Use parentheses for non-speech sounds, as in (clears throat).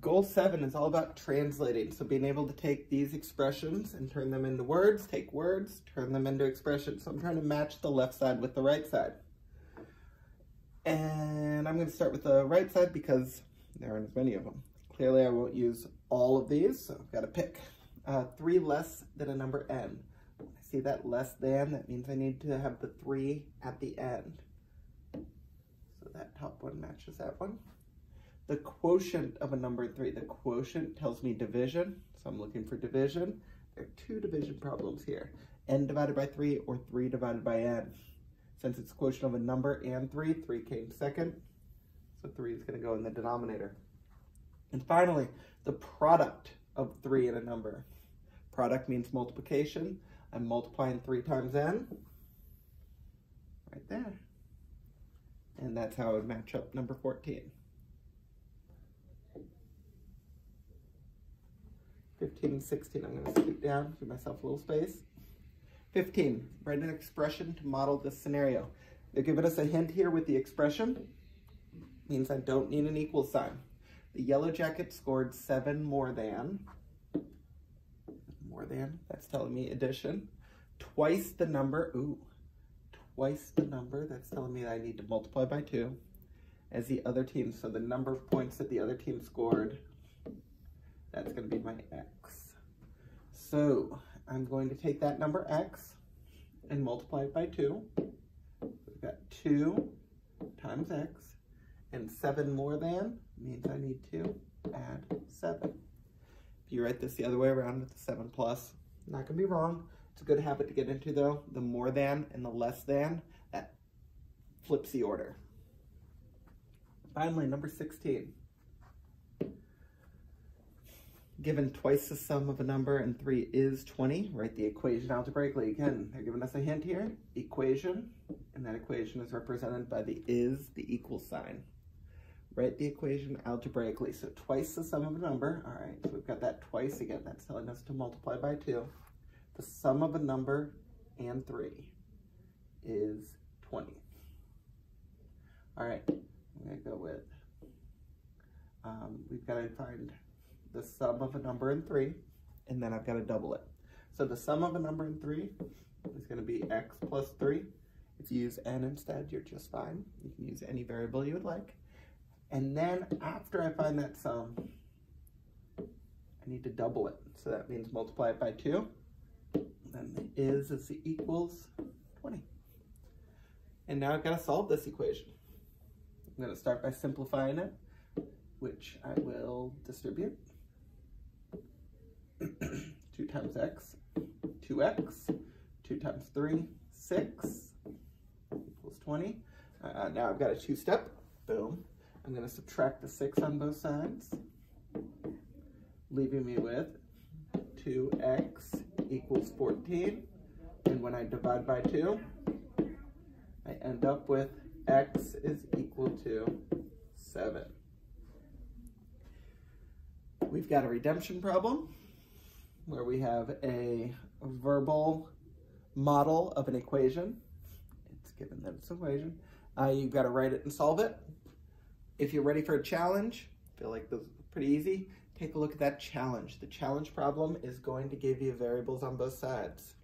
Goal seven is all about translating. So being able to take these expressions and turn them into words, take words, turn them into expressions. So I'm trying to match the left side with the right side. And I'm gonna start with the right side because there aren't as many of them. Clearly I won't use all of these, so I've gotta pick. Uh, three less than a number n. When I see that less than, that means I need to have the three at the end. So that top one matches that one the quotient of a number three. The quotient tells me division, so I'm looking for division. There are two division problems here. n divided by 3 or 3 divided by n. Since it's quotient of a number and 3, 3 came second, so 3 is going to go in the denominator. And finally, the product of 3 and a number. Product means multiplication. I'm multiplying 3 times n, right there. And that's how I would match up number 14. 15 and 16. I'm going to scoot down, give myself a little space. 15, write an expression to model this scenario. They're giving us a hint here with the expression. Means I don't need an equal sign. The yellow jacket scored seven more than. More than, that's telling me addition. Twice the number, ooh, twice the number, that's telling me that I need to multiply by two as the other team. So the number of points that the other team scored that's going to be my x. So I'm going to take that number x and multiply it by 2. We've got 2 times x, and 7 more than means I need to add 7. If you write this the other way around with the 7 plus, not going to be wrong. It's a good habit to get into though. The more than and the less than, that flips the order. Finally, number 16 given twice the sum of a number and 3 is 20, write the equation algebraically. Again, they're giving us a hint here, equation, and that equation is represented by the is, the equal sign. Write the equation algebraically. So twice the sum of a number, all right, so we've got that twice again. That's telling us to multiply by 2. The sum of a number and 3 is 20. All right, I'm going to go with, um, we've got to find the sum of a number in 3, and then I've got to double it. So the sum of a number in 3 is going to be x plus 3. If you use n instead, you're just fine. You can use any variable you would like. And then after I find that sum, I need to double it. So that means multiply it by 2. Then the is is the equals 20. And now I've got to solve this equation. I'm going to start by simplifying it, which I will distribute. (clears throat) 2 times x, 2x, 2 times 3, 6, equals 20. Uh, now I've got a two-step, boom. I'm going to subtract the 6 on both sides, leaving me with 2x equals 14. And when I divide by 2, I end up with x is equal to 7. We've got a redemption problem where we have a verbal model of an equation. It's given that it's an equation. Uh, you've got to write it and solve it. If you're ready for a challenge, feel like this is pretty easy, take a look at that challenge. The challenge problem is going to give you variables on both sides.